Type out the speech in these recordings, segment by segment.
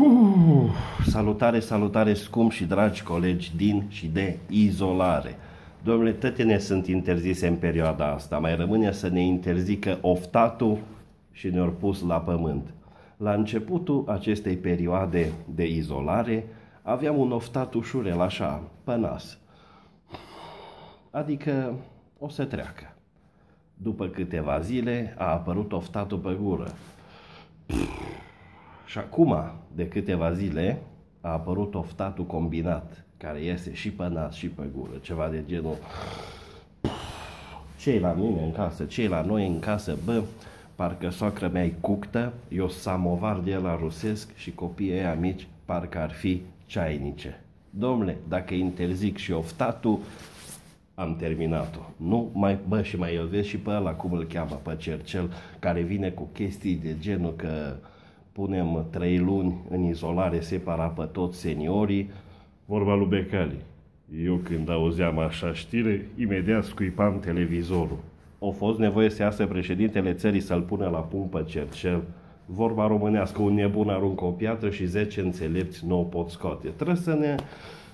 Uh, salutare, salutare, scump și dragi colegi din și de izolare. Domnule, toate ne sunt interzise în perioada asta. Mai rămâne să ne interzică oftatul și ne-au pus la pământ. La începutul acestei perioade de izolare aveam un oftat ușurel așa, pe nas. Adică o să treacă. După câteva zile a apărut oftatul pe gură. Și acum, de câteva zile, a apărut oftatul combinat, care iese și pe nas și pe gură, ceva de genul cei la mine în casă, cei la noi în casă, bă, parcă soacră mea e cuctă, eu samovar de la rusesc și copiii ăia mici parcă ar fi ceainice. Domnule, dacă interzic și oftatul, am terminat-o. Nu mai, bă, și mai îl vezi și pe ăla, cum îl cheamă, pe Cercel, care vine cu chestii de genul că punem trei luni în izolare separat pe toți seniorii, vorba lui Becali. Eu când auzeam așa știre, imediat scuipam televizorul. O fost nevoie să iasă președintele țării să-l pună la punct pe Cercel. Vorba românească, un nebun aruncă o piatră și 10 înțelepți nu o pot scoate. Trebuie să ne,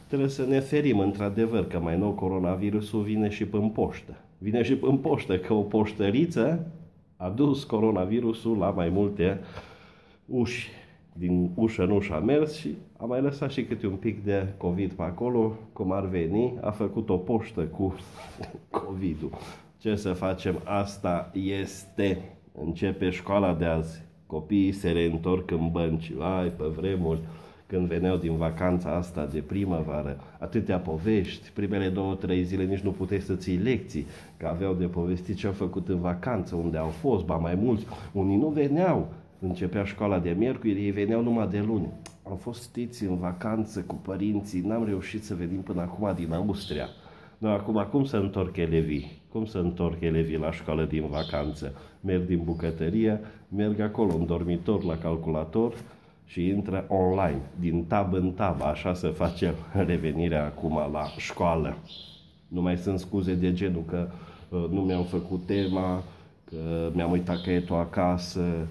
trebuie să ne ferim, într-adevăr, că mai nou coronavirusul vine și pe poștă. Vine și pe poștă, că o poștăriță a dus coronavirusul la mai multe uși. Din ușă în ușă a mers și a mai lăsat și câte un pic de COVID pe acolo, cum ar veni, a făcut o poștă cu COVID-ul. Ce să facem? Asta este. Începe școala de azi. Copiii se reîntorc în bănci. Ai, pe vremuri, când veneau din vacanța asta de primăvară, atâtea povești, primele două, trei zile nici nu puteai să ții lecții, că aveau de povestit ce au făcut în vacanță, unde au fost, ba mai mulți, unii nu veneau, începea școala de miercuri, ei veneau numai de luni. Am fost stiți în vacanță cu părinții, n-am reușit să venim până acum din Austria. Dar acum, cum să întorc elevii? Cum să întorc elevii la școală din vacanță? Merg din bucătărie, merg acolo în dormitor la calculator și intră online, din tab în tab, așa să facem revenirea acum la școală. Nu mai sunt scuze de genul că uh, nu mi-am făcut tema, că mi-am uitat caietul acasă,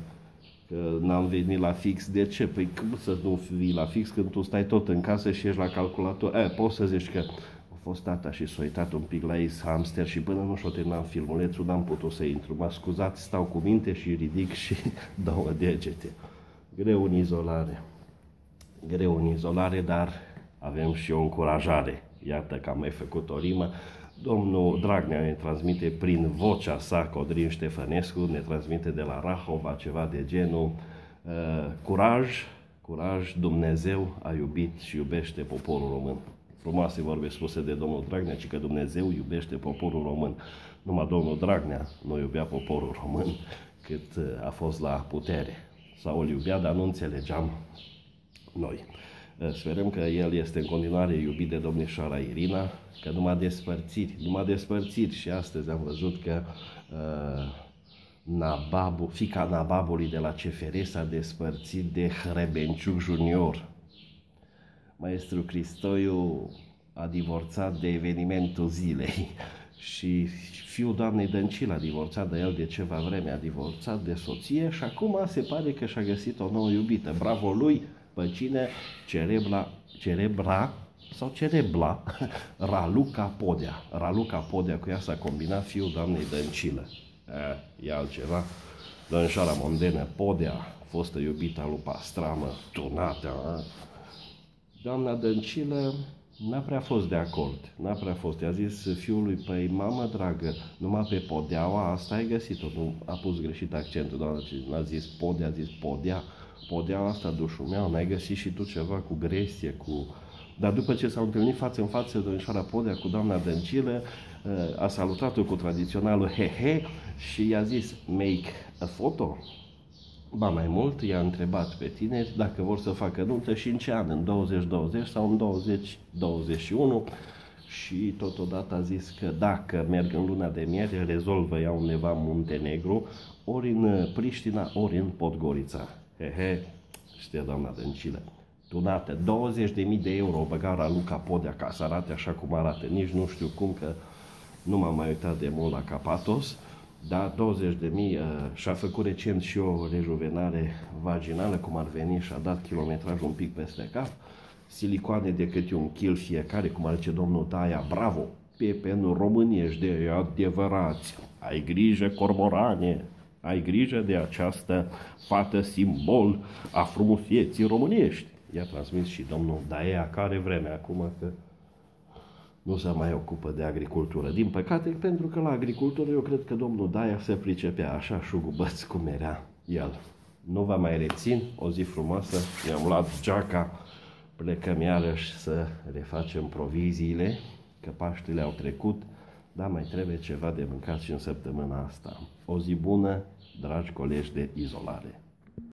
că n-am venit la fix. De ce? Păi cum să nu vii la fix când tu stai tot în casă și ești la calculator? E, poți să zici că a fost tata și s-a uitat un pic la Ace Hamster și până nu și-o terminat filmulețul, n-am putut să intru. Mă scuzați, stau cu minte și ridic și două degete. Greu în izolare. Greu în izolare, dar avem și o încurajare. Iată că am mai făcut o rimă. Domnul Dragnea ne transmite prin vocea sa, Codrin Ștefănescu, ne transmite de la Rahova ceva de genul uh, curaj, curaj, Dumnezeu a iubit și iubește poporul român. Frumoase vorbe spuse de domnul Dragnea, ci că Dumnezeu iubește poporul român. Numai domnul Dragnea nu iubea poporul român cât uh, a fost la putere. Sau îl iubea, dar nu înțelegeam noi. Uh, sperăm că el este în continuare iubit de domnișoara Irina, că numai despărțiri, numai despărțiri și astăzi am văzut că uh, Nababu, fica Nababului de la CFR s-a despărțit de Hrebenciuc Junior. Maestru Cristoiu a divorțat de evenimentul zilei și fiul doamnei Dăncil a divorțat de el de ceva vreme, a divorțat de soție și acum se pare că și-a găsit o nouă iubită. Bravo lui! Pe cine? Cerebra, cerebra sau cerebla, Raluca Podea. Raluca Podea, cu ea s-a combinat fiul doamnei Dăncilă. E, e altceva. Domnișoara Mondenă Podea, fostă iubita lui Pastramă, tunată. A? Doamna Dăncilă n-a prea fost de acord. N-a prea fost. I-a zis fiului, păi mamă dragă, numai pe Podeaua asta ai găsit-o. Nu a pus greșit accentul, doamna, n-a zis Podea, a zis Podea podeaua asta dușumeau, n-ai găsit și tu ceva cu gresie, cu... Dar după ce s-au întâlnit față în față domnișoara Podea cu doamna Dăncilă, a salutat-o cu tradiționalul he-he și i-a zis make a photo. Ba mai mult, i-a întrebat pe tineri dacă vor să facă nuntă și în ce an, în 2020 sau în 2021 și totodată a zis că dacă merg în luna de miere, rezolvă ea undeva în Muntenegru, ori în Priștina, ori în Podgorița. He, știe doamna Dăncilă. Tunate 20.000 de euro băgara Luca Podea ca să arate așa cum arată. Nici nu știu cum că nu m-am mai uitat de mult la Capatos. Da, 20 de mii, uh, și-a făcut recent și o rejuvenare vaginală, cum ar veni, și-a dat kilometraj un pic peste cap, silicoane de câte un kil fiecare, cum ar zice domnul Taia, bravo, Pepen românești de adevărați, ai grijă, cormorane, ai grijă de această fată simbol a frumuseții românești. I-a transmis și domnul Daia, care vreme acum că nu se mai ocupă de agricultură. Din păcate, pentru că la agricultură eu cred că domnul Daia se pricepea așa șugubăți cum era el. Nu vă mai rețin, o zi frumoasă, i-am luat geaca, plecăm iarăși să refacem proviziile, că Paștele au trecut, dar mai trebuie ceva de mâncat și în săptămâna asta. O zi bună, dragi colegi de izolare!